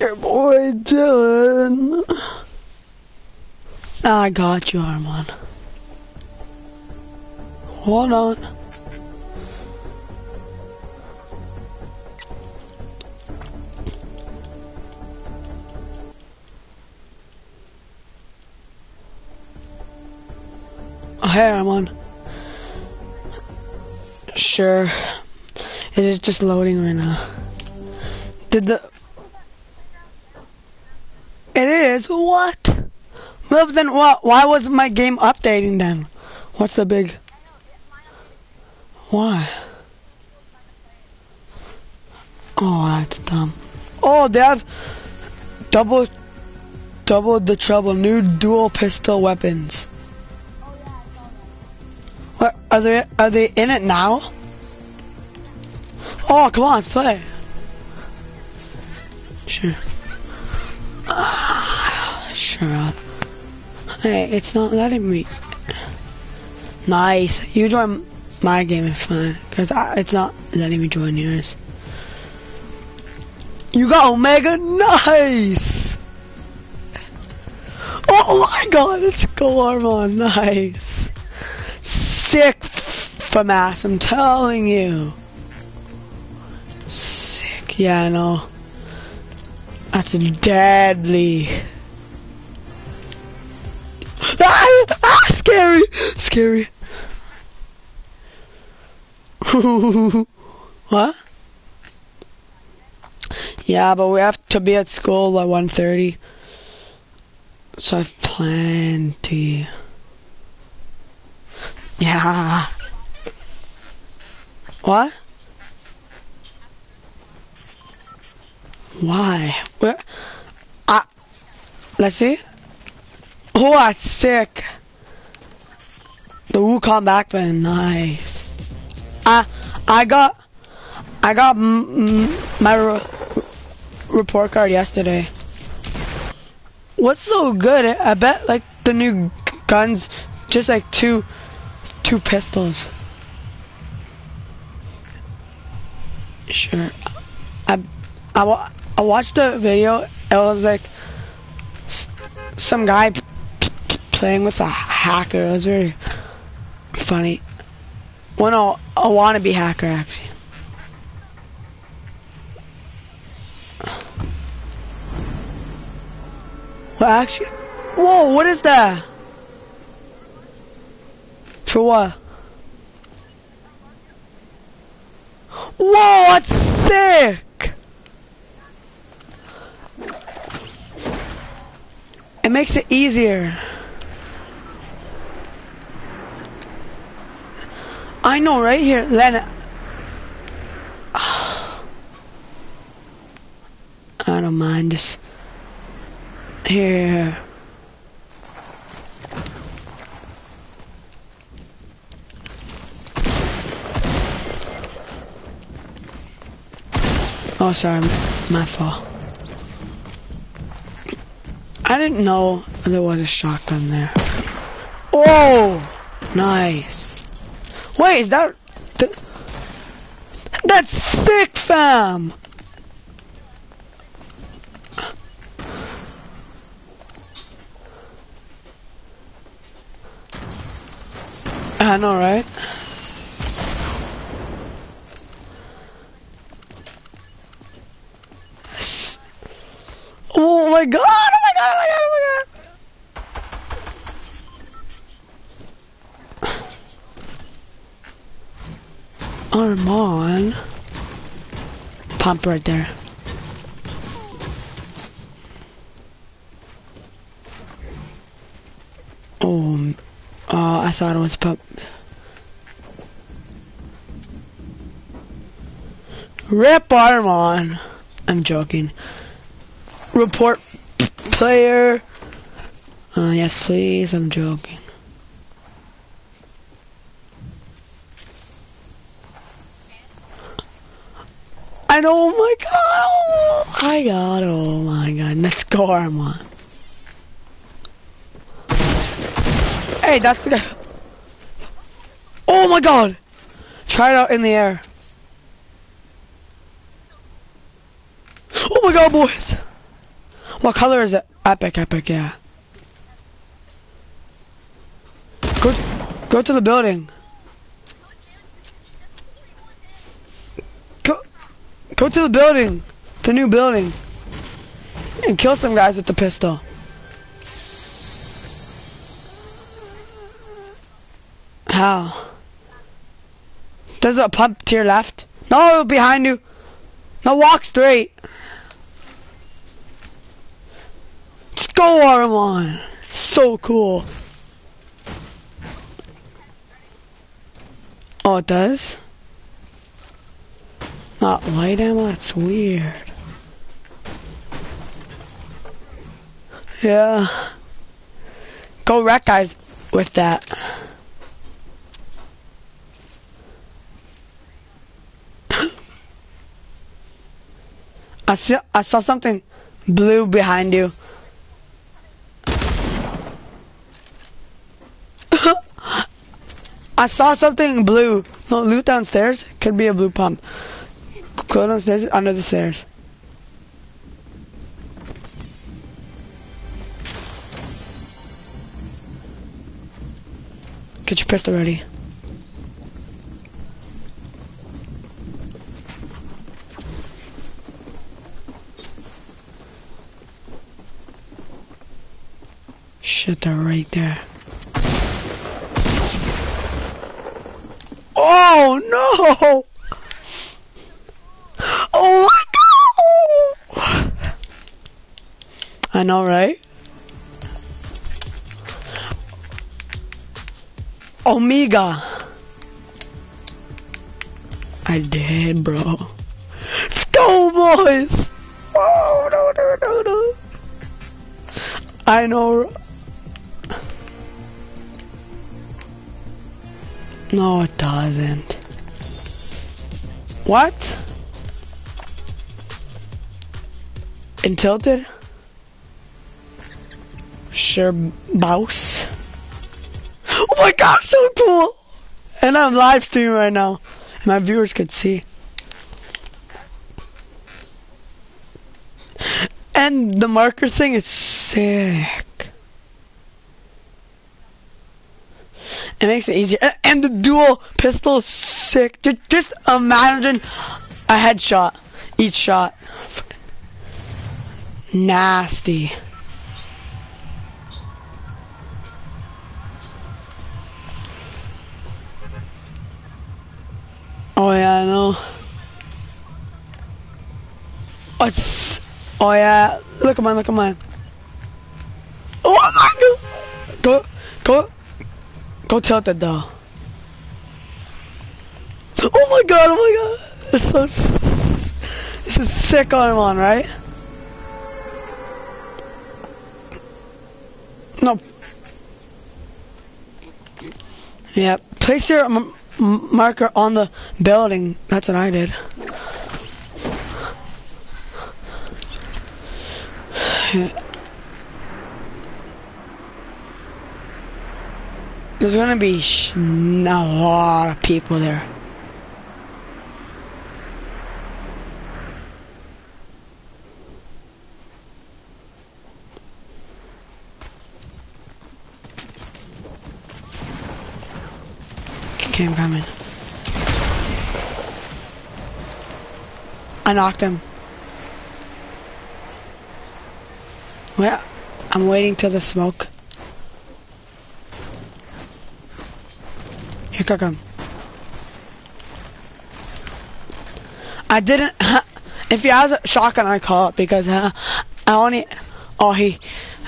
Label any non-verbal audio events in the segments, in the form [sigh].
Your boy Dylan. I got you, Armand. Hold on. Oh, hey, Armand. Sure. It is just loading right now. Did the... What? Well, then what? Why wasn't my game updating then? What's the big... Why? Oh, that's dumb. Oh, they have double, double the trouble. New dual pistol weapons. What are they? Are they in it now? Oh, come on, let's play. Sure. Sure. Hey, it's not letting me. Nice. You join my game, it's fine. Because it's not letting me join yours. You got Omega? Nice! Oh my god, let's go, Armand. Nice. Sick from ass, I'm telling you. Sick, yeah, I know. That's deadly. Scary, [laughs] what? Yeah, but we have to be at school by 1.30. So I've plenty. Yeah. What? Why? Where? Ah. Let's see. Oh, that's sick. The Wukong backbend, nice. I I got I got my re report card yesterday. What's so good? I bet like the new guns, just like two two pistols. Sure. I I I watched the video. It was like some guy playing with a hacker. It was very funny. Well, no, a wannabe hacker, actually. Well, actually, whoa, what is that? For what? Whoa, that's sick! It makes it easier. I know, right here, Len. I don't mind this. Here. Oh, sorry, my fault. I didn't know there was a shotgun there. Oh, nice. Wait, is that... Th that's sick, fam! I know, right? Oh my god! Oh my god! Oh my god! Oh my god! Armand. Pump right there. Oh, uh, I thought it was pump. Rip Armand. I'm joking. Report player. Uh, yes, please. I'm joking. And oh my god, oh my god, oh my god, let's go Armand. Hey, that's the guy. Oh my god! Try it out in the air. Oh my god, boys! What color is it? Epic, epic, yeah. Go, go to the building. Go, go to the building. The new building. And kill some guys with the pistol. How? There's a pump to your left. No, behind you. No, walk straight. Let's go, Armand. So cool. Oh, it does? Not light ammo? That's weird. Yeah. Go wreck guys with that. I saw, I saw something blue behind you. [laughs] I saw something blue. No, loot downstairs. Could be a blue pump. Go downstairs, under the stairs. Get your pistol ready. Shit, they're right there. Oh no! Oh my god! I know, right? Omega. I did, bro. Go, boys! Oh, no, no, no, no. I know. No, it doesn't. What? In Tilted? Sure, bouse. God, so cool! And I'm live streaming right now. My viewers could see. And the marker thing is sick. It makes it easier. And the dual pistol is sick. Just imagine a headshot. Each shot. Nasty. Oh yeah, I know. Oh, What's... Oh yeah, look at mine, look at mine. Oh my god! Go, go, Go tilt it though. Oh my god, oh my god. It's so This is sick on one, right? No. Yeah, place your um, marker on the building. That's what I did. There's gonna be a lot of people there. Okay, I'm coming. I knocked him. Well, I'm waiting till the smoke. Here, come. I didn't. [laughs] If he has a shotgun, I call it because uh, I only. Oh, he.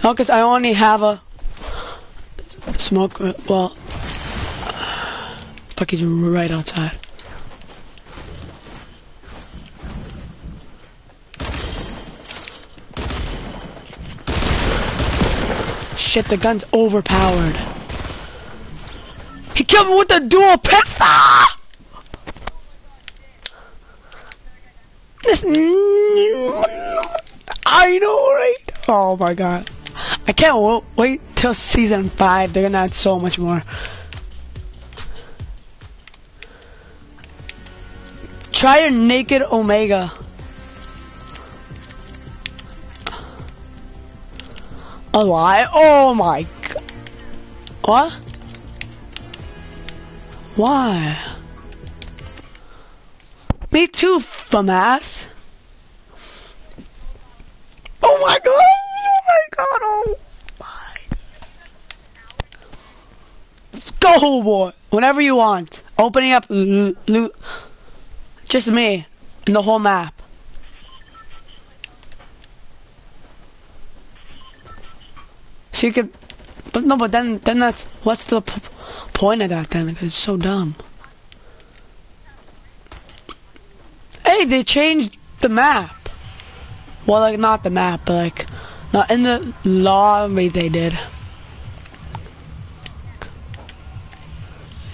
Because I only have a smoke. Well, [sighs] fuck, he's right outside. Shit, the gun's overpowered. He killed me with a dual pistol! This... I know, right? Oh my god. I can't wait till season 5. They're gonna add so much more. Try your naked Omega. A lie? Oh my god. What? Why? Me too, FAMAS. Oh my god! Oh my god! Oh my. Let's go, boy. Whenever you want. Opening up loot. Just me. In the whole map. You could, but no, but then, then that's, what's the point of that then? Because it's so dumb. Hey, they changed the map. Well, like, not the map, but like, not in the lobby they did.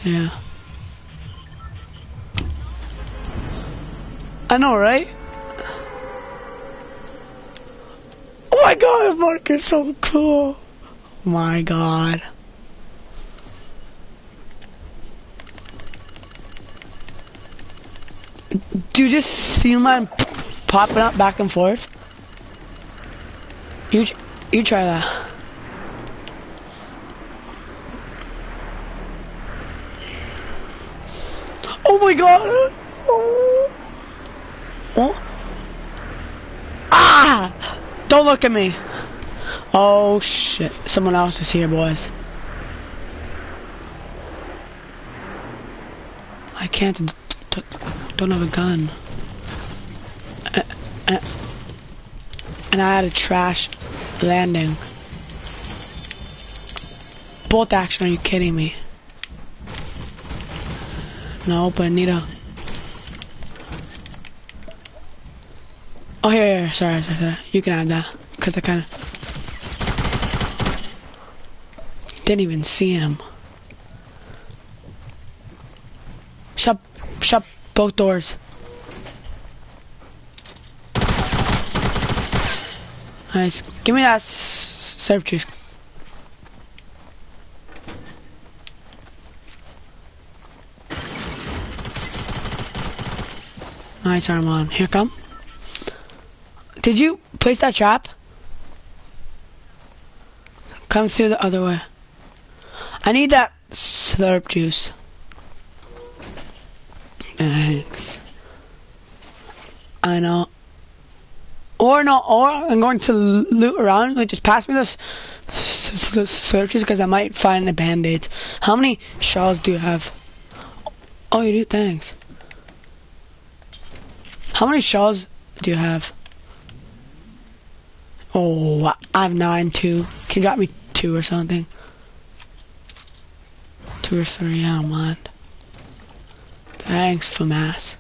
Yeah. I know, right? Oh my god, Mark is so cool. My god. Do you just see mine popping up back and forth? You, you try that. Oh my god! Oh. oh. Ah! Don't look at me. Oh shit. Someone else is here, boys. I can't. Don't have a gun. Uh, uh, and I had a trash landing. Bolt action, are you kidding me? No, but I need a... Oh, here, here, sorry, sorry, sorry. You can have that, because I kind of... Didn't even see him. Shut, shut both doors. Nice. Give me that slurp juice. Nice, Armand. Here come. Did you place that trap? Come through the other way. I need that slurp juice. Thanks. I know. Or no, or I'm going to loot around. Like, just pass me those searches because I might find a band-aid. How many shells do you have? Oh, you do? Thanks. How many shells do you have? Oh, I have nine too. Can you got me two or something? Two or three, I don't mind. Thanks, FAMAS.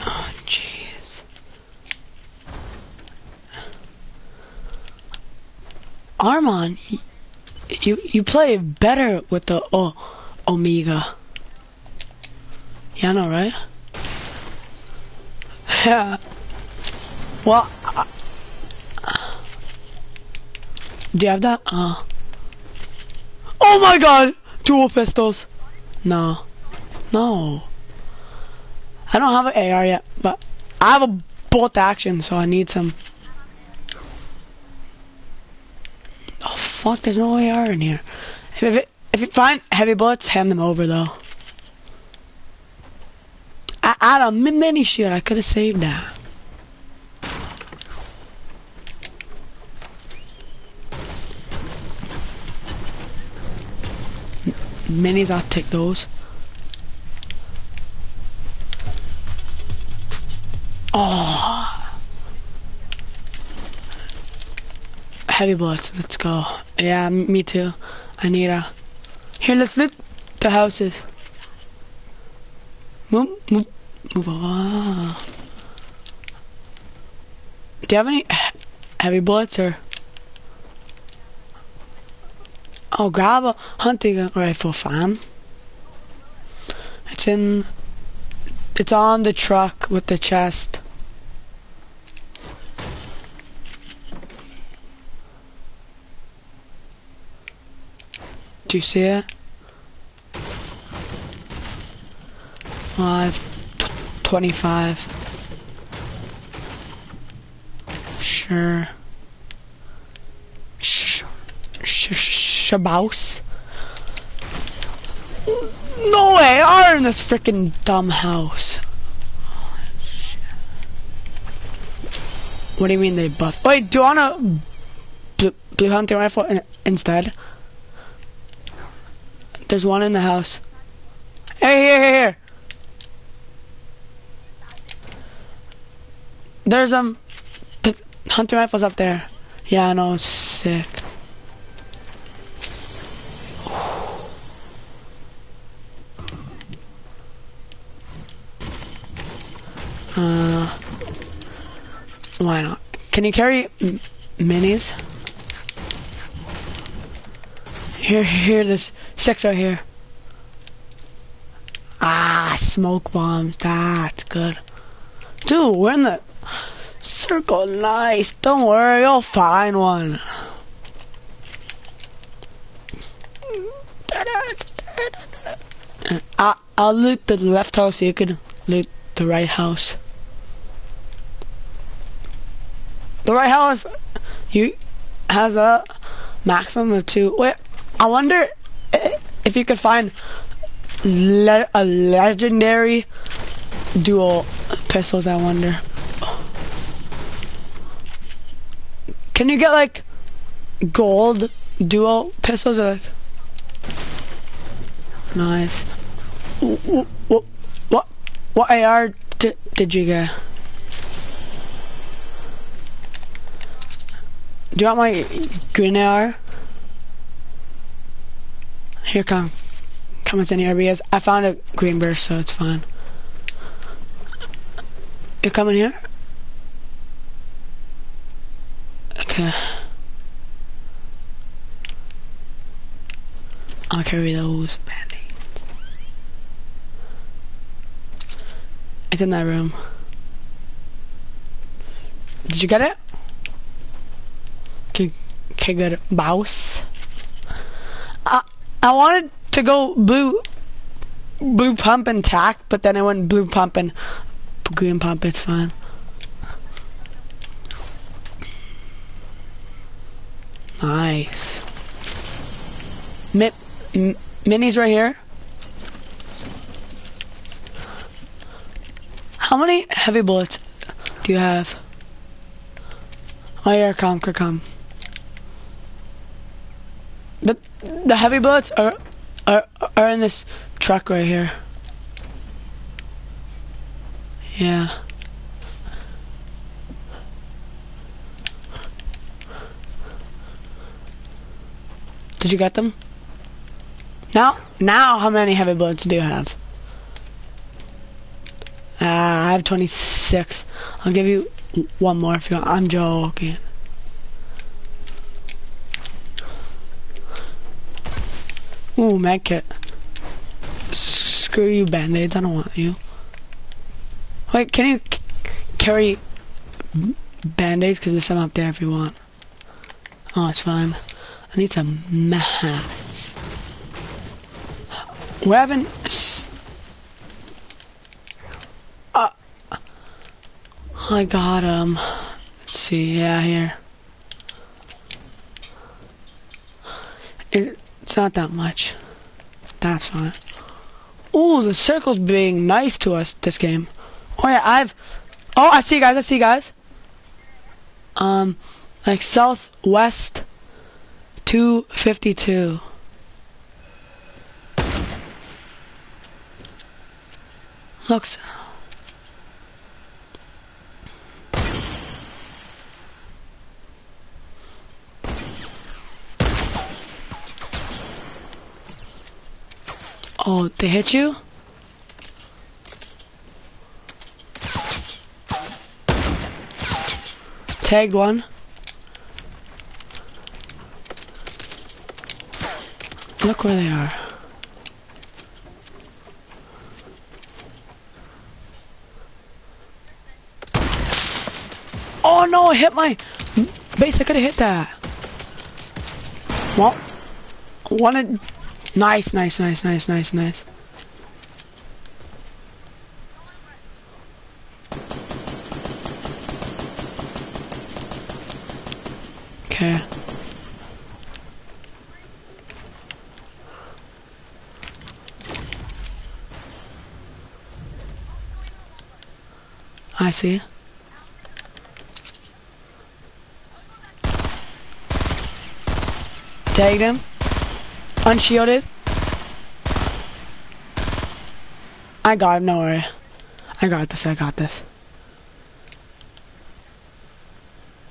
Oh, jeez. Armand, you you play better with the oh, Omega. Yeah, I know, right? [laughs] Yeah. Well, uh, do you have that? Uh. Oh my god! Dual pistols. No. No. I don't have an AR yet, but I have a bolt action, so I need some. Oh fuck, there's no AR in here. If, if you find heavy bullets, hand them over though. I, I had a mini shield, I could have saved that. Minis, I'll take those. Oh. Heavy bullets, let's go. Yeah, me too. I need a... Here, let's loot the houses. Move, move, move on. Do you have any heavy bullets or... I'll grab a hunting rifle, fam. It's in... It's on the truck with the chest. Do you see it? Five, twenty-five. Sure. Sh- sh- Shabaus. No way, are in this freaking dumb house. What do you mean they buff? Wait, do you want a blue, blue hunting rifle in, instead? There's one in the house. Hey, here, here, here. There's um, hunting rifles up there. Yeah, I know, sick. Can you carry minis? Here, here, this six right here. Ah, smoke bombs. That's good. Dude, we're in the circle. Nice. Don't worry, you'll find one. I, I'll loot the left house so you can loot the right house. The right house, you has a maximum of two. Wait, I wonder if you could find le a legendary dual pistols. I wonder. Can you get like gold dual pistols? Or, like, nice. What what what, what AR did did you get? Do you want my green AR? Here come. Come with any RBS. I found a green burst, so it's fine. You're coming here? Okay. I'll carry those band-aids. It's in that room. Did you get it? Okay, good. Bouse. I, I wanted to go blue, blue pump and tack, but then I went blue pump and green pump. It's fine. Nice. Mi minis right here. How many heavy bullets do you have? Oh yeah, come, come. The the heavy bullets are are are in this truck right here. Yeah. Did you get them? Now, now, how many heavy bullets do you have? Ah, I have 26. I'll give you one more if you want. I'm joking. Ooh, medkit. Screw you, band-aids. I don't want you. Wait, can you carry band-aids? Because there's some up there if you want. Oh, it's fine. I need some mats. We're having... Uh, I got him. Let's see, yeah, here. It, it's not that much. That's fine. Ooh, the circle's being nice to us this game. Oh yeah, I've... Oh, I see you guys, I see guys. Um, like southwest 252. Looks... Oh, they hit you? Tagged one. Look where they are. Oh no, I hit my base. I could have hit that. Well, wanted. Nice, nice, nice, nice, nice, nice. Okay. I see. Take him. Unshielded. I got him, no worry. I got this, I got this.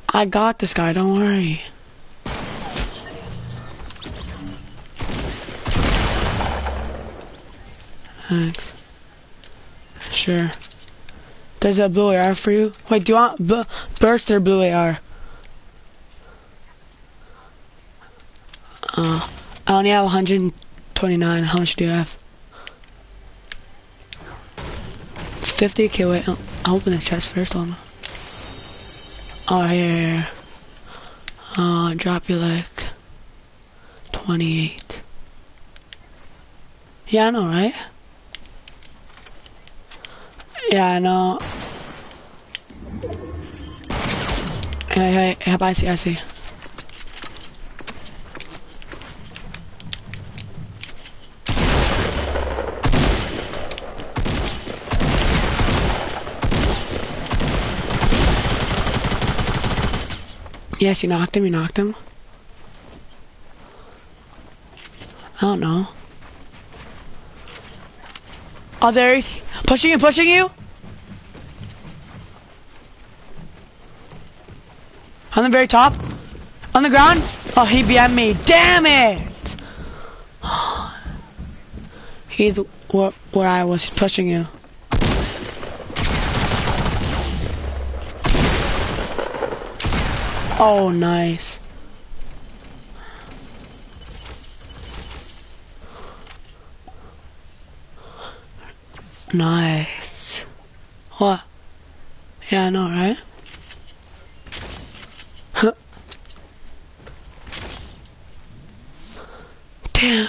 I got this guy, don't worry. Thanks. Sure. There's a blue AR for you. Wait, do you want b burst or blue AR? Uh, I only have 129. How much do you have? 50? Okay, wait. I'll, open this chest first. Hold on. Oh, here. Uh, drop you like 28. Yeah, I know, right? Yeah, I know. Hey, hey, hey, I see, I see. Yes, you knocked him, you knocked him. I don't know. Oh, there he pushing you, pushing you. On the very top. On the ground. Oh, he behind me. Damn it! [gasps] He's wh where I was pushing you. Oh, nice. Nice. What? Yeah, I know, right? [laughs] Damn.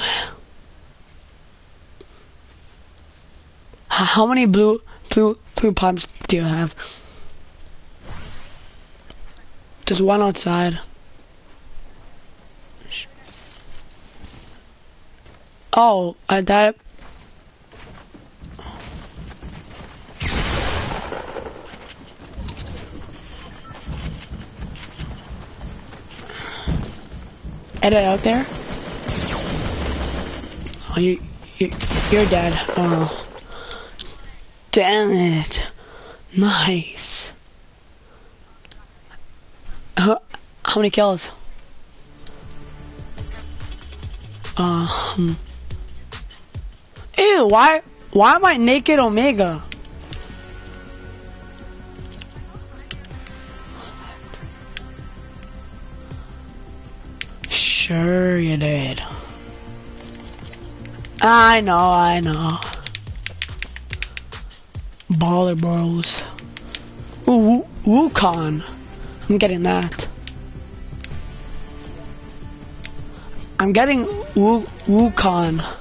How many blue blue blue pumps do you have? There's one outside. Oh, I died. Edit out there? Oh, you, you, you're dead. Oh. Damn it. Nice. Uh, how many kills? Um. Ew, why, why am I naked Omega? Sure you did. I know, I know. Baller Bros. Ooh. I'm getting that. I'm getting Wu Wukong.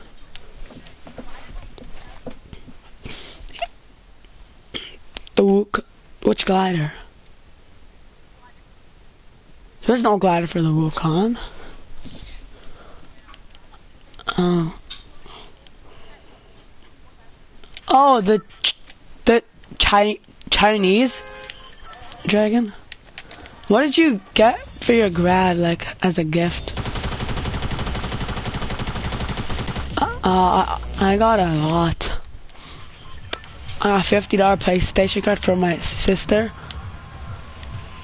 The Wuk which glider? There's no glider for the Wukong. Oh. Oh, the the Chi Chinese dragon. What did you get for your grad, like as a gift? Uh, I got a lot. A fifty dollar PlayStation card from my sister,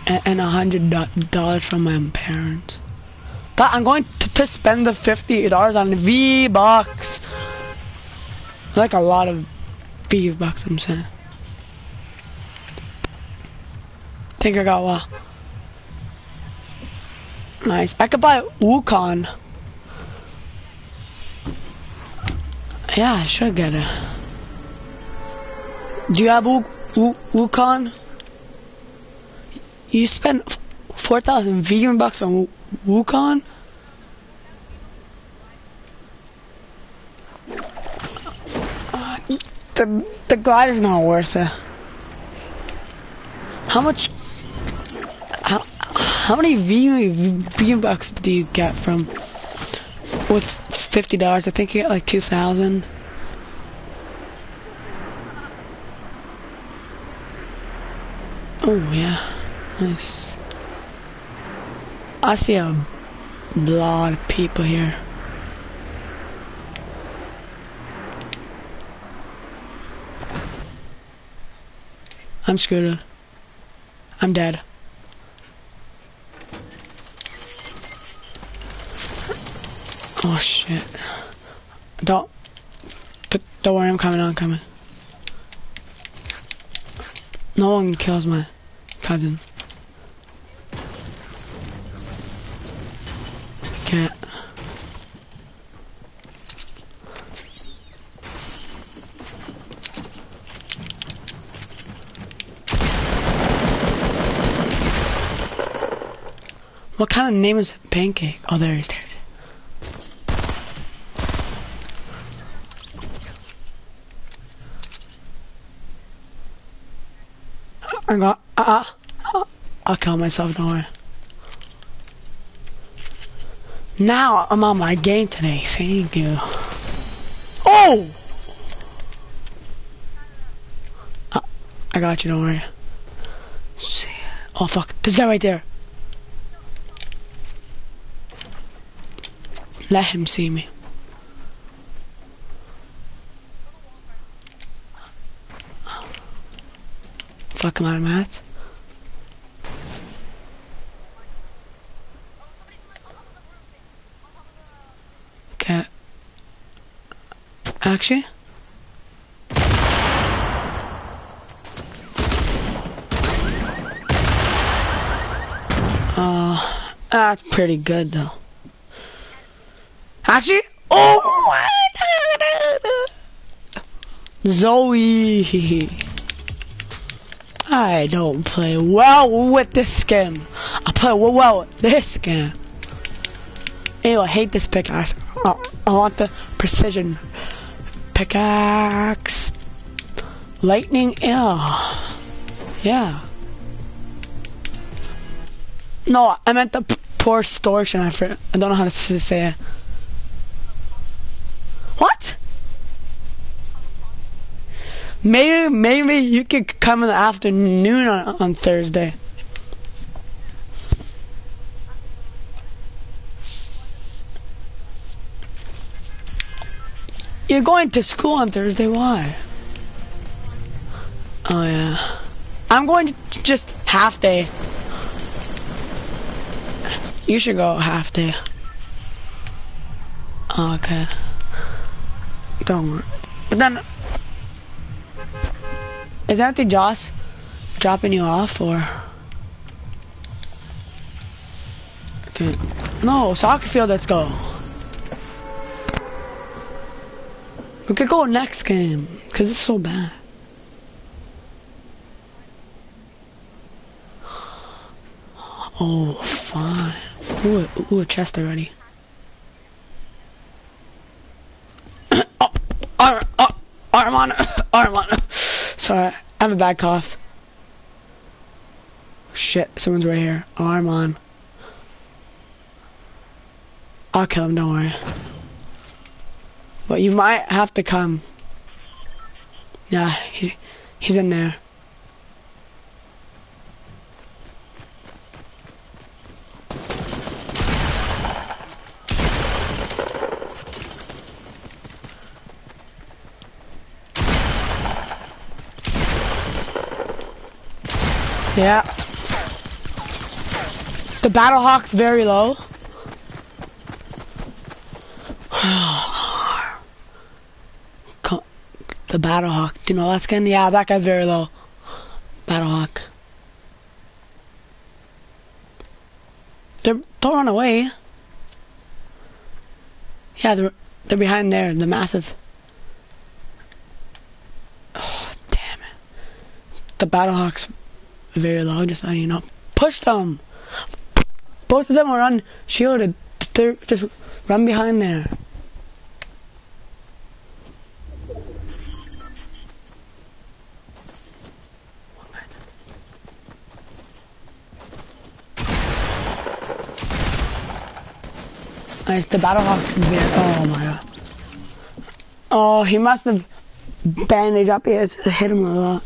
and a hundred dollars from my parents. But I'm going to, to spend the fifty dollars on V Bucks. Like a lot of V Bucks, I'm saying. think I got what? Nice. I could buy Wukong. Yeah, I should get it. Do you have Wu Wukong? You spent 4,000 V Bucks on Wukong? Uh, the, the glider's not worth it. How much How how many V V bucks do you get from with fifty dollars? I think you get like two thousand. Oh yeah, nice. I see a lot of people here. I'm screwed. I'm dead. Oh shit. Don't. Don't worry, I'm coming, I'm coming. No one kills my cousin. Cat. What kind of name is pancake? Oh, there it is. I got, uh, uh, I'll kill myself, don't worry. Now I'm on my game today, thank you. Oh! Uh, I got you, don't worry. Oh fuck, this guy right there. Let him see me. Of mats. Okay. Actually? Uh, that's pretty good though. Actually? Oh! Zoe! [laughs] I don't play well with this skin. I play well with this skin. Ew, I hate this pickaxe. I, I want the precision pickaxe. Lightning, ew. Yeah. No, I meant the poor. I, I don't know how to say it. What? Maybe maybe you could come in the afternoon on, on Thursday. You're going to school on Thursday, why? Oh yeah. I'm going to just half day. You should go half day. Oh, okay. Don't worry. But then is that the Joss dropping you off or? Okay. No, soccer field, let's go. We could go next game, because it's so bad. Oh, fine. Ooh, ooh, a chest already. oh, arm, oh, Armand, arm on. Sorry, I have a bad cough. Shit, someone's right here. Armand. I'll kill him, don't worry. But you might have to come. Yeah, he, he's in there. Yeah. The Battlehawk's very low. [sighs] the Battlehawk. Do you know that skin? Yeah, that guy's very low. Battlehawk. They're, don't run away. Yeah, they're, they're behind there, the massive. Oh, [sighs] damn it. The Battlehawk's very low, just, I, you know, push them! Both of them are unshielded. They're, just run behind there. It's the Battlehawks beard. Oh my god. Oh, he must have bandaged up here to hit him a lot.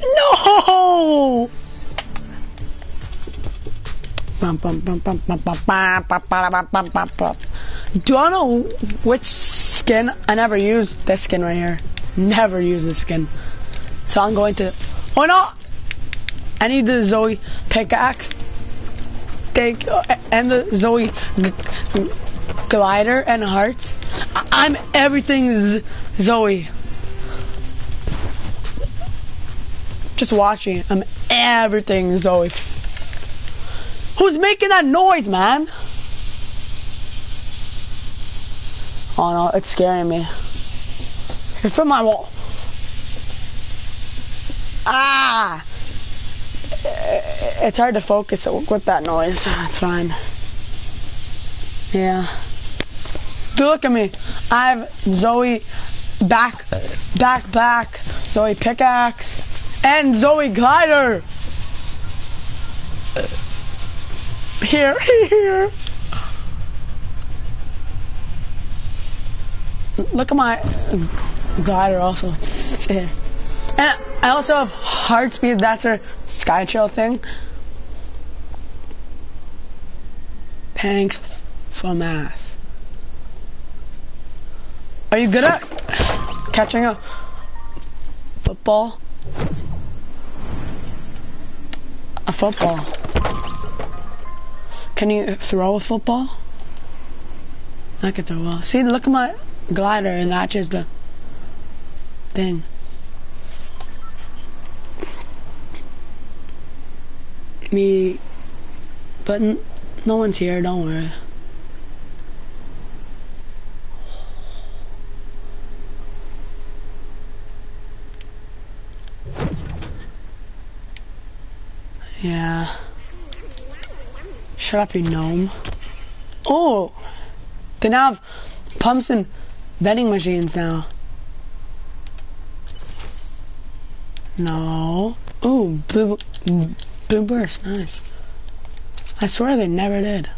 No! Do I know which skin? I never used this skin right here. Never use this skin. So I'm going to... Oh no! I need the Zoe pickaxe. Take, uh, and the Zoe glider and hearts. I am everything Zoe. Just watching. I'm everything Zoe. Who's making that noise, man? Oh no, it's scaring me. It's from my wall. Ah! It's hard to focus with that noise. It's fine. Yeah. Dude, look at me. I have Zoe back, back, back, Zoe pickaxe, and Zoe glider. Here, [laughs] here. Look at my glider also. Eh. And I also have heart speed. That's our sky chill thing. Thanks for mass. Are you good at catching a football? A football. Can you throw a football? I can throw a See, look at my glider and just the thing. Me, but no one's here, don't worry. Yeah. Shut up, you gnome. Oh! They now have pumps and vending machines now. No. Ooh, blue, blue burst, nice. I swear they never did.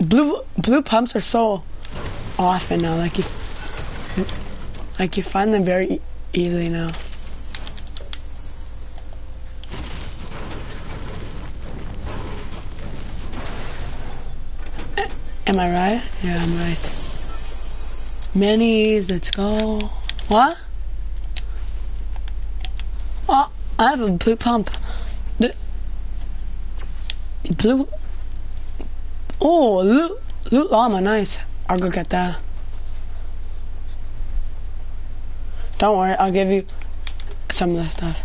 Blue blue pumps are so often now, like you like you find them very easily now. Am I right? Yeah, I'm right. Minis, let's go. What? Oh, I have a blue pump. The blue. Oh, loot, loot llama, oh, nice. I'll go get that. Don't worry, I'll give you some of the stuff.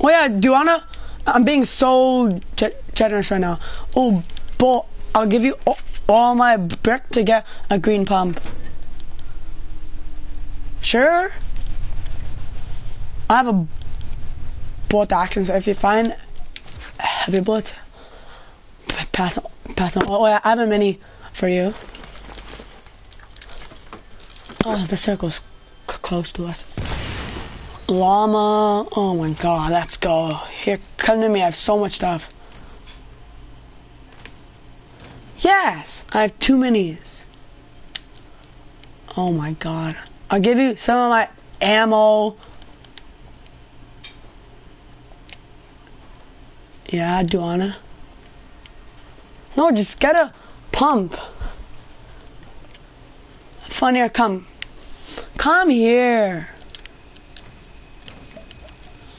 Oh yeah, do you wanna? I'm being so generous right now. Oh, but I'll give you all, all my brick to get a green pump. Sure? I have a bolt action, so if you find heavy bullets, pass pass on. Oh yeah, I have a mini for you. Oh, the circle's close to us. Llama. Oh my god, let's go. Here, come to me. I have so much stuff. Yes, I have two minis. Oh my god. I'll give you some of my ammo. Yeah, Duana. No, just get a pump. Funnier, come. Come here.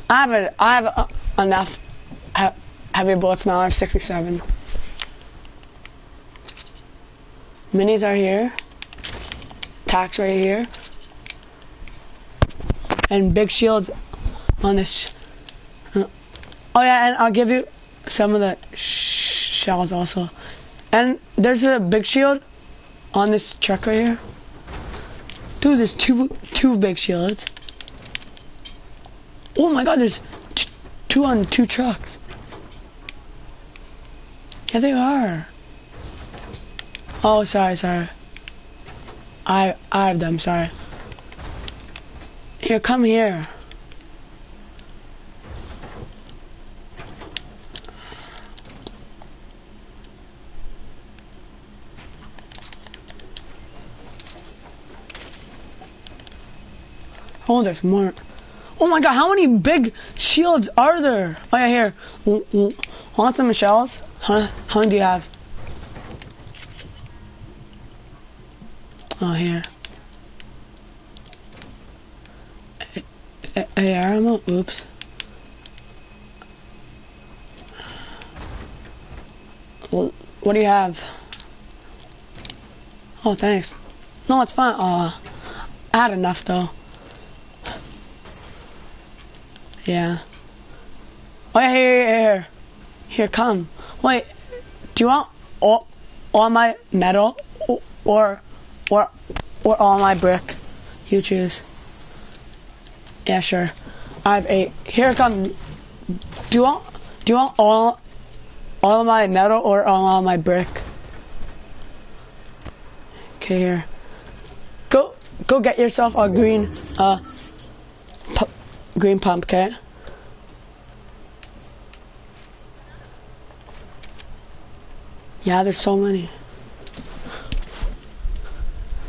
I have a, I have a, enough heavy bullets now. I have 67. Minis are here. Tax right here. And big shields on this. Uh, oh yeah, and I'll give you some of the sh shells also. And there's a big shield on this truck right here. Dude, there's two two big shields. Oh my god, there's two on two trucks. Yeah, they are. Oh, sorry, sorry. I I have them, sorry. Here, come here. Oh, there's more. Oh my god, how many big shields are there? Oh yeah, here. W- w- Want some shells? Huh? How many do you have? Oh, here. Hey, ammo. Oops. Well, What do you have? Oh, thanks. No, it's fine. Uh, I had enough though. Yeah. Oh yeah, here, here, here. Here, come. Wait, do you want all, all my metal or, or, or, all my brick? You choose. Yeah, sure. I have eight. Here, come. Do you want, do you want all, all my metal or all my brick? Okay, here. Go, go get yourself a green, uh, green pump, okay? Yeah, there's so many.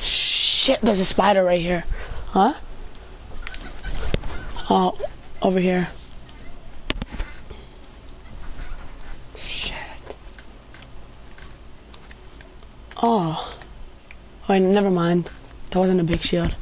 Shit, there's a spider right here. Huh? Oh, over here. Shit. Oh. Wait, never mind. That wasn't a big shield.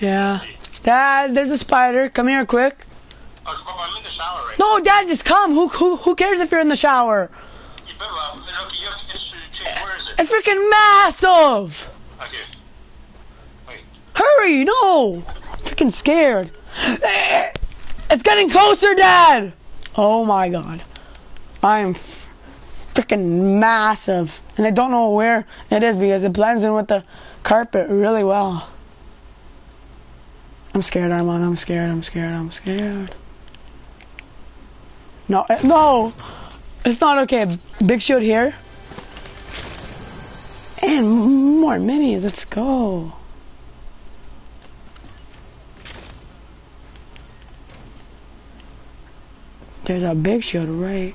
Yeah. Dad, there's a spider. Come here quick. Oh, I'm in the shower right No, Dad, just come. Who who who cares if you're in the shower? You better, uh, okay, you have to get to. Where is it? It's freaking massive. Okay. Wait. Hurry, no. Freaking scared. It's getting closer, Dad. Oh my God. I am freaking massive, and I don't know where it is because it blends in with the carpet really well. I'm scared, Armand. I'm scared. I'm scared. I'm scared. No, eh, no, it's not okay. Big shield here, and more minis. Let's go. There's a big shield right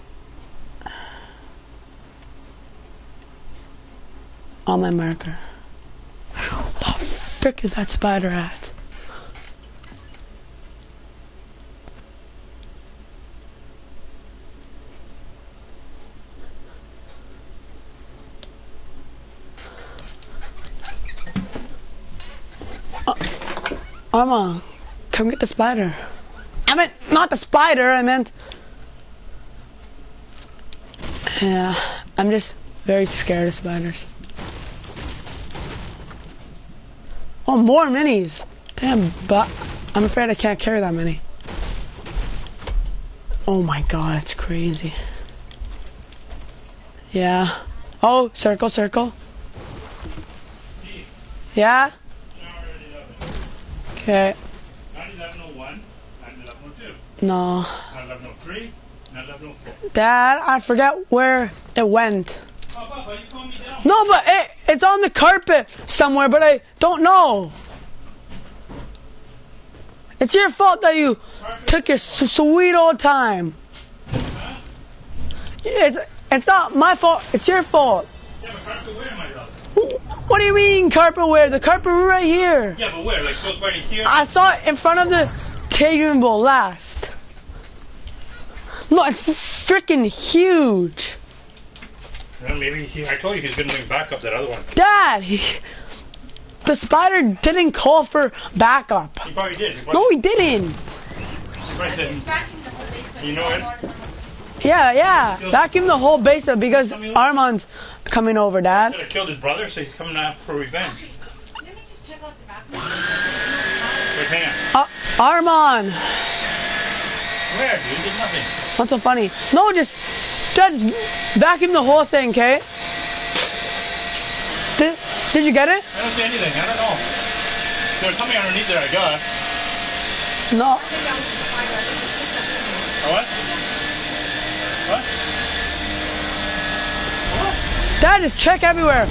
on my marker. What the frick is that spider at? Arma, come get the spider. I meant not the spider. I meant. Yeah, I'm just very scared of spiders. Oh, more minis. Damn, but I'm afraid I can't carry that many. Oh my god, it's crazy. Yeah. Oh, circle, circle. Yeah? Okay. Not 1101, not 1102, No. not 1103, not 1104. Dad, I forget where it went. Papa, you calm me down. No, but it, it's on the carpet somewhere, but I don't know. It's your fault that you took your s- sweet old time. It's, it's not my fault, it's your fault. Yeah, but carpet where, my love? Wh- What do you mean carpet where? The carpet right here. Yeah, but where? Like close by to here? I saw it in front of the table last. No, it's freaking huge. Well, maybe he, I told you he's gonna bring back up that other one. Dad, he, the spider didn't call for backup. He probably did. He No, he didn't. he probably said, you know it? Yeah, yeah. Vacuum the whole basement because Armand's coming over, Dad. Could have killed his brother, so he's coming out for revenge. Let me just check out the bathroom. Wait, hang on. Uh, Armand, Where, dude? There's nothing. what's so funny? No, just, just vacuum the whole thing, okay? Did, did you get it? I don't see anything. I don't know. There's something underneath there I got. No. I think that was the fire. I think it's just that- A what? What? Dad, just check everywhere.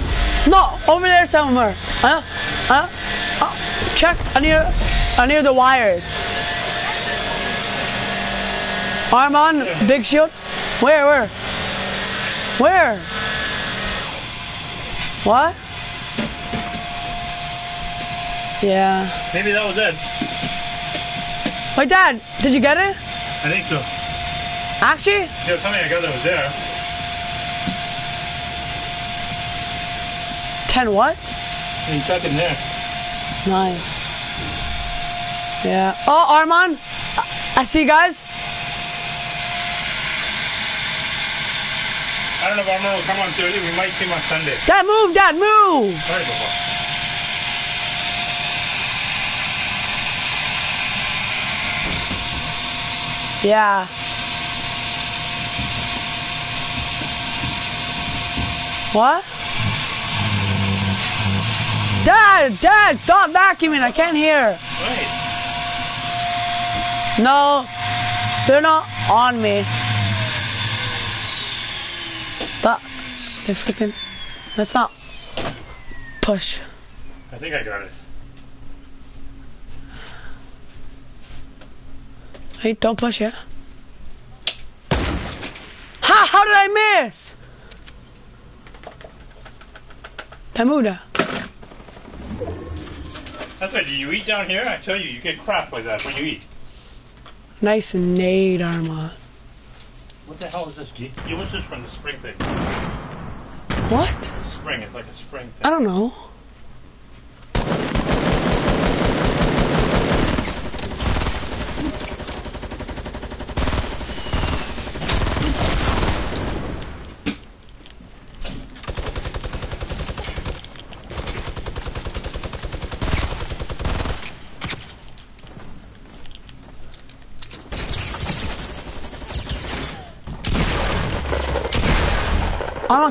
No, over there somewhere. Huh? Huh? Oh, check near, uh, near the wires. Armand, big shield. Where, where? Where? What? Yeah. Maybe that was it. Wait, Dad, did you get it? I think so. Actually? Yeah, something I got that was there. Ten what? And stuck in there. Nice. Yeah. Oh, Armand, I see you guys. I don't know if Armor will come on Thursday. We might see him on Sunday. Dad, move, Dad, move. Sorry, Papa. Yeah. What? Dad, Dad, stop vacuuming. I can't hear. Right. No, they're not on me. But they're freaking. Let's not push. I think I got it. Hey, don't push it. Ha! How did I miss? Tamuda. That's right. Do you eat down here? I tell you, you get crap like that when you eat. Nice nade, Arma. What the hell is this? Yeah, what's this from the spring thing? What? Spring. It's like a spring thing. I don't know.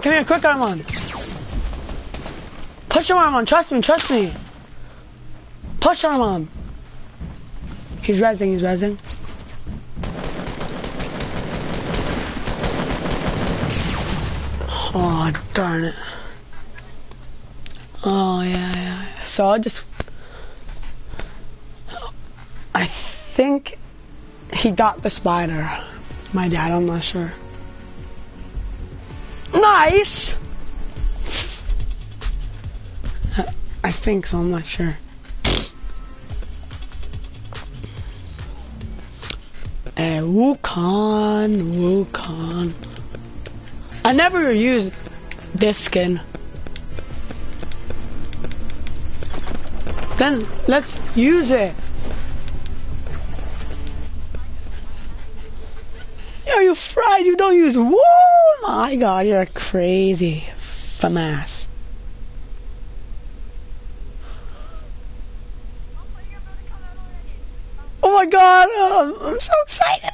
Come here, quick, Armand. Push him, Armand. Trust me, trust me. Push Armand. He's rezzing, he's rezzing. Oh, darn it. Oh, yeah, yeah. So I'll just... I think he got the spider. My dad, I'm not sure. Nice! I think so, I'm not sure. Uh, Wukong, Wukong. I never used this skin. Then let's use it. Yo, you fried, you don't use Whoa my god, you're a crazy. FAMAS. Oh my god, um, I'm so excited.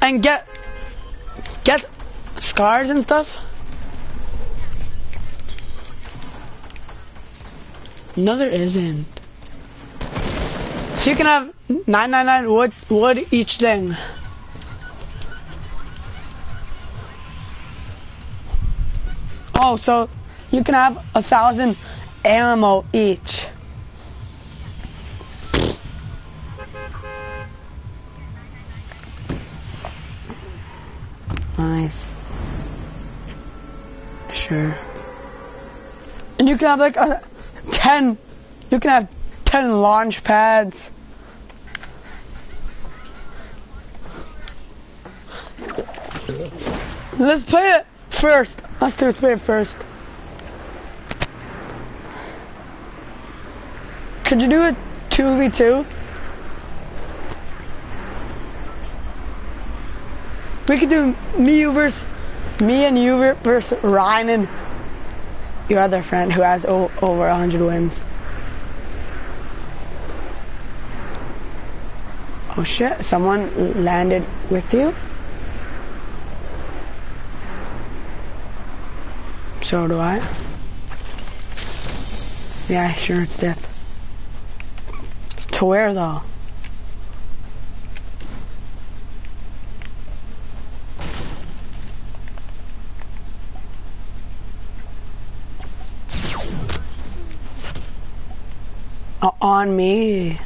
And get get scars and stuff. No, there isn't. You can have 999 wood wood each thing. Oh, so you can have a thousand ammo each. Nice. Sure. And you can have like a 10, you can have 10 launch pads. Let's play it first. Let's do it play it first. Could you do a 2v2? We could do me versus me and you versus Ryan and your other friend who has over 100 wins. Oh shit, someone landed with you? So do I. Yeah, sure it's dip. To where though? Uh, on me.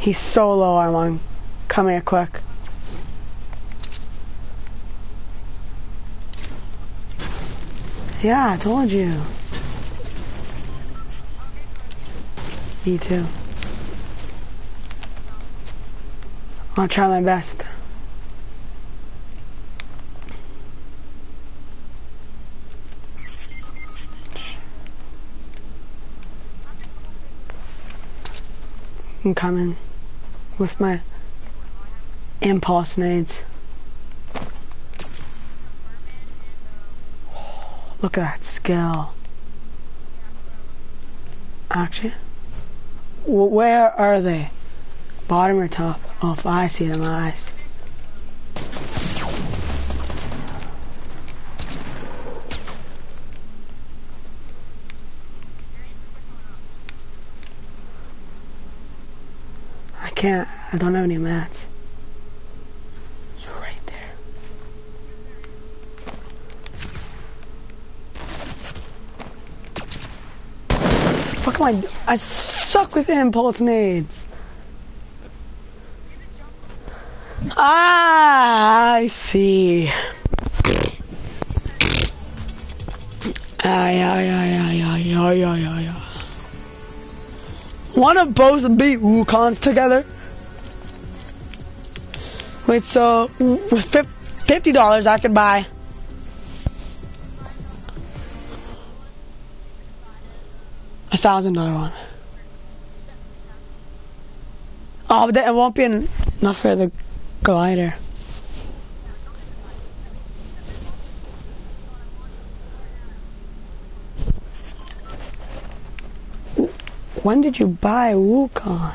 He's so low, I Armand. Come here quick. Yeah, I told you. Me too. I'll try my best. I'm coming with my impulse nades. Look at that skill. Actually, wh- where are they? Bottom or top? Oh, if I see them, eyes. I can't. I don't have any mats. It's right there. Am I? Suck with impulse nades. Ah, I see. Ay, ay, ay, ay, ay, ay, ay, ay, ay. Wanna both beat Wukongs together? Wait, so with fifty dollars I could buy thousand dollar one. Oh, but it won't be en- enough for the glider. When did you buy Wukong?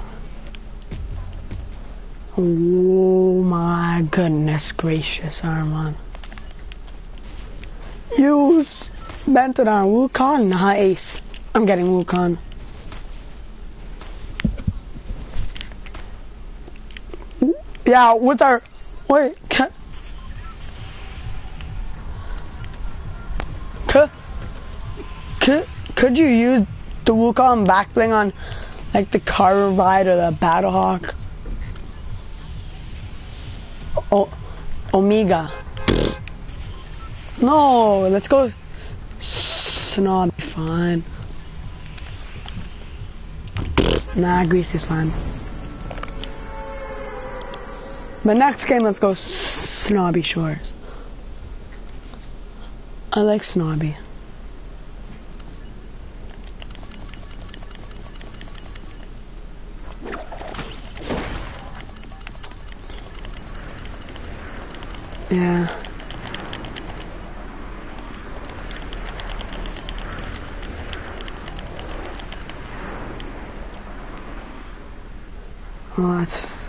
Oh my goodness gracious, Armand. You spent it on Wukong? Nice. I'm getting Wukong. Yeah, with our... Wait, can... Could, could, you use the Wukong back bling on like the Carbide or the Battlehawk? Omega. No, let's go. Snob, fine. Nah, Greasy is fine. But next game, let's go Snobby Shores. I like Snobby. Yeah. Oh, that's. f-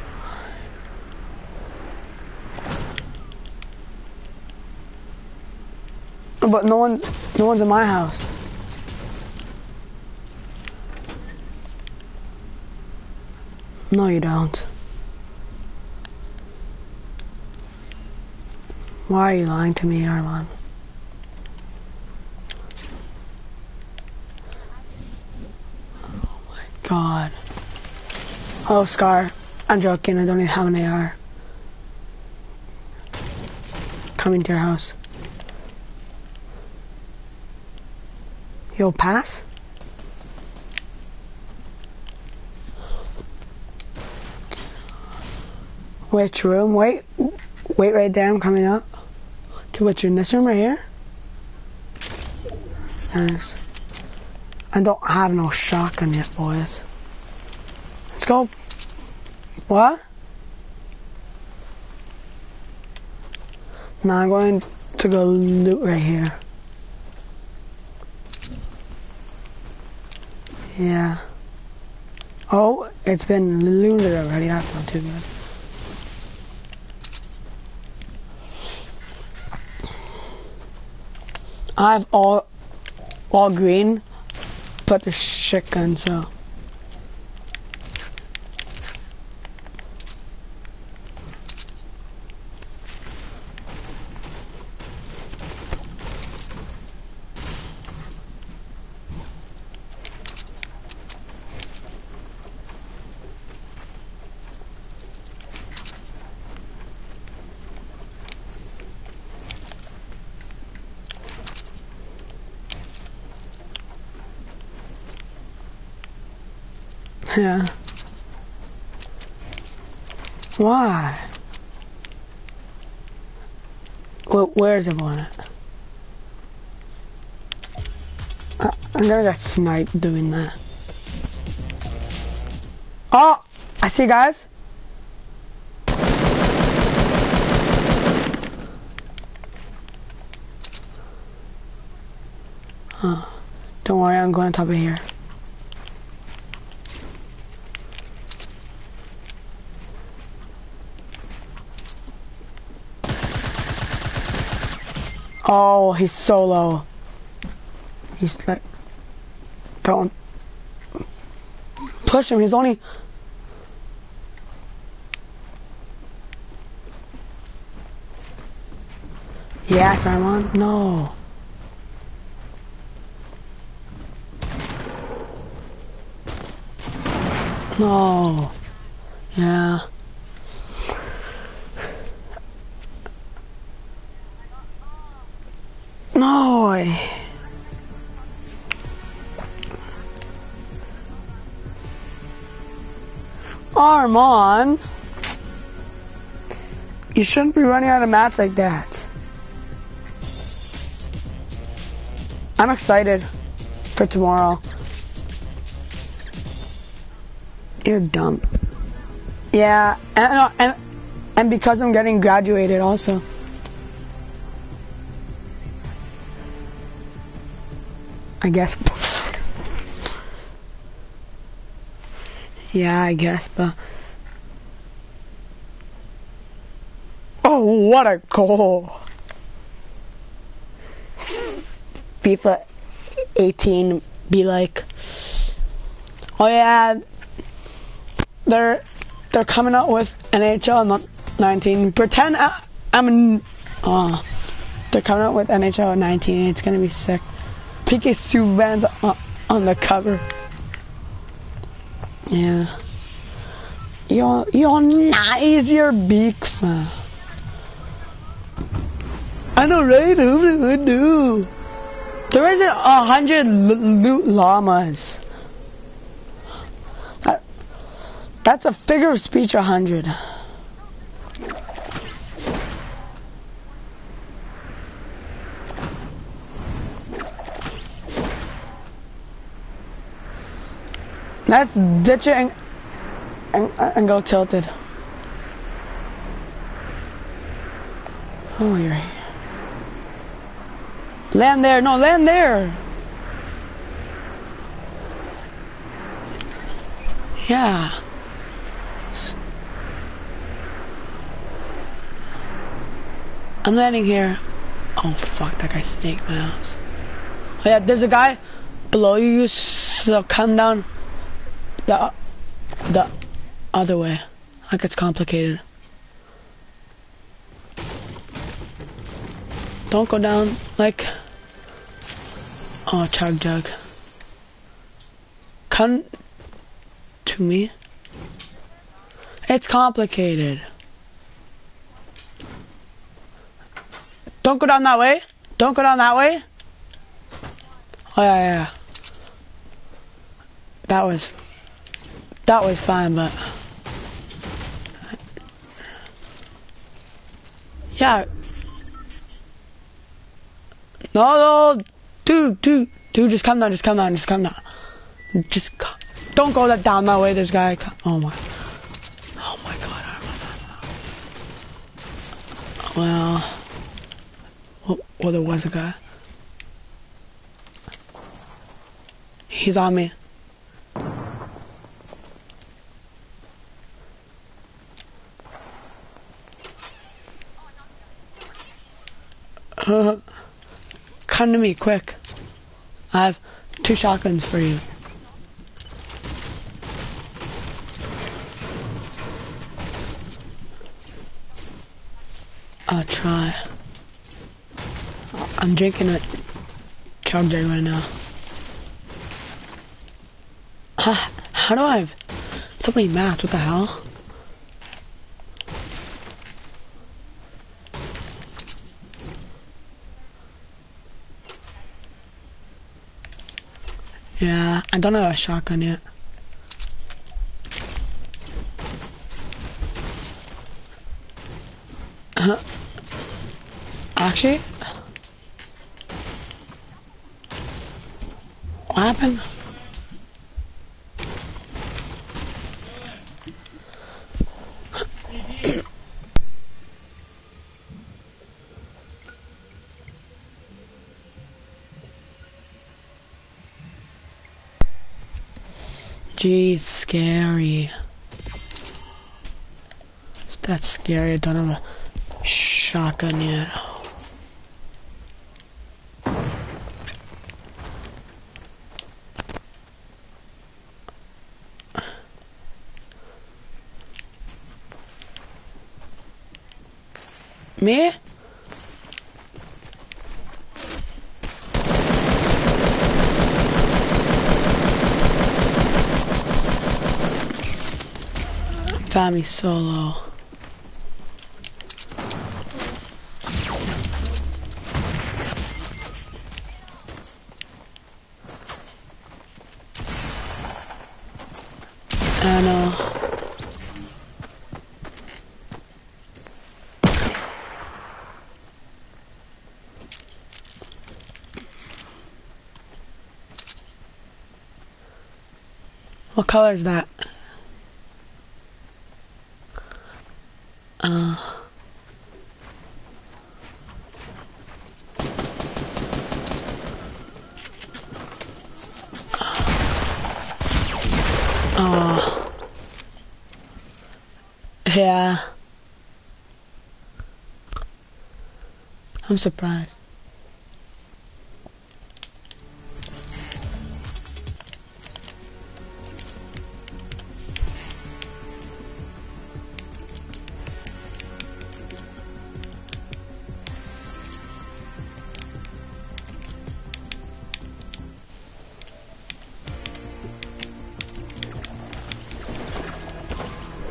But no one, no one's in my house. No, you don't. Why are you lying to me, Armand? Oh my god. Oh, Scar. I'm joking, I don't even have an AR. Coming to your house. You'll pass? Which room? Wait. Wait right there, I'm coming up. To which in this room right here? Thanks. I don't have no shotgun yet, boys. Let's go. What? Now I'm going to go loot right here. Yeah. Oh, it's been looted already. That's not too good. I have all all green, but the shit gun, so. Yeah. Why? Well, where's everyone at? I, I never got sniped doing that. Oh! I see guys. Huh. Don't worry, I'm going on top of here. Oh, he's solo. He's like, don't push him. He's only. Yes, I'm on. No. No. Yeah. Armand. You shouldn't be running out of mats like that. I'm excited for tomorrow. You're dumb. Yeah, and, uh, and, and because I'm getting graduated also. I guess. yeah, I guess, but. Oh, what a goal! FIFA 18 be like, oh yeah, they're they're coming out with NHL 19. Pretend I, I'm, oh, they're coming out with NHL 19. It's gonna be sick. PK Subban's on, on the cover. Yeah. You're, you're nice, you're big fan. I know, right? Who would do? There isn't a hundred loot llamas. That, that's a figure of speech, a hundred. Let's ditch it and, and, and go tilted. Oh, you're. Land there. No, land there. Yeah. I'm landing here. Oh, fuck. That guy snaked my house. Oh, yeah, there's a guy below you, so come down the, the other way. Like it's complicated. Don't go down like... Oh, chug jug. Come to me. It's complicated. Don't go down that way. Don't go down that way. Oh, yeah, yeah. That was... That was fine, but... Yeah, no, no, dude, dude, dude, just come down, just come down, just come down. Just don't go that down that way. There's a guy. Oh my, oh my god. Well, well, well, there was a guy. He's on me. [laughs] come to me, quick. I have two shotguns for you. I'll try. I'm drinking a chug jug right now. Huh, how do I have so many maps? What the hell? Yeah, I don't have a shotgun yet. Uh, actually, what happened? Jeez, scary. That's scary. I don't have a shotgun yet. Me? Family solo. Ah, know. What color is that? Uh. Oh. Yeah. I'm surprised.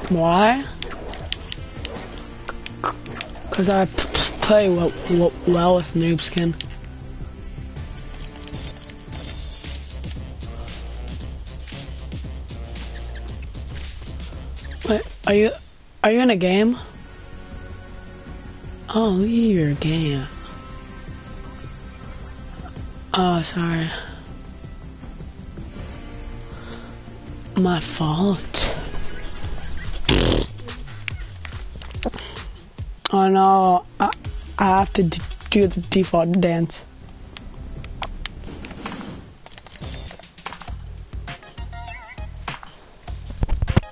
Why? Because I play well, well, well with noob skin. Wait, are you are you in a game? Oh, you're a game. Oh, sorry. My fault. No, uh, I, I have to do the default dance.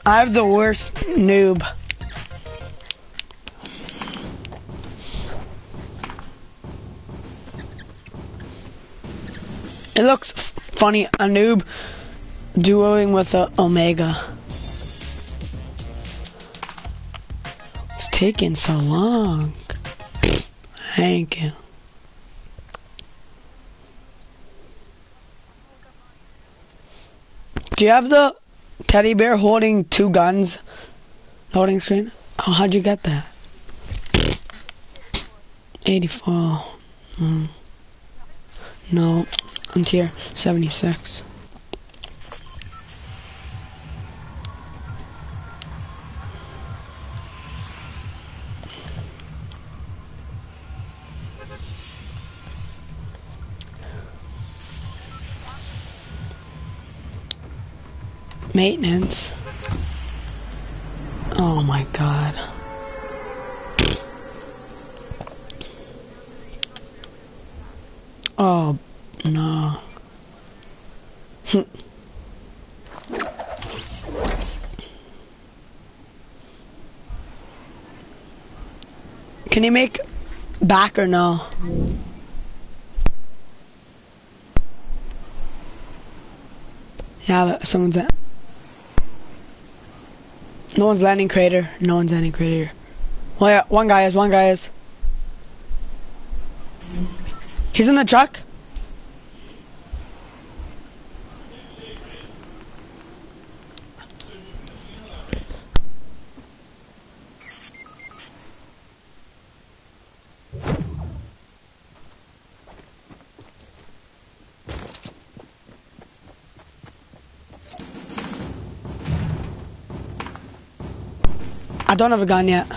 I have the worst noob. It looks funny, a noob duoing with a Omega. Taking so long. Thank you. Do you have the teddy bear holding two guns loading screen? Oh, how'd you get that? 84. Hmm. No, I'm tier 76. maintenance. Oh my god. Oh, no. Can you make back or no? Yeah, someone's at. No one's landing crater. No one's landing crater. Well, yeah, one guy is. One guy is. He's in the truck. Don't have a gun yet.